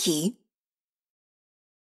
key